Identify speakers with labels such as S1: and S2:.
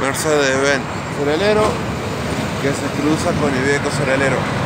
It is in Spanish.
S1: Mercedes-Benz Sorelero que se cruza con Iveco Sorelero.